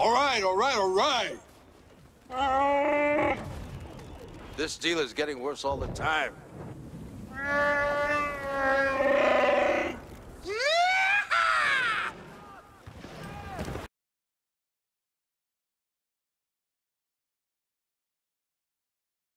All right, all right, all right. This deal is getting worse all the time.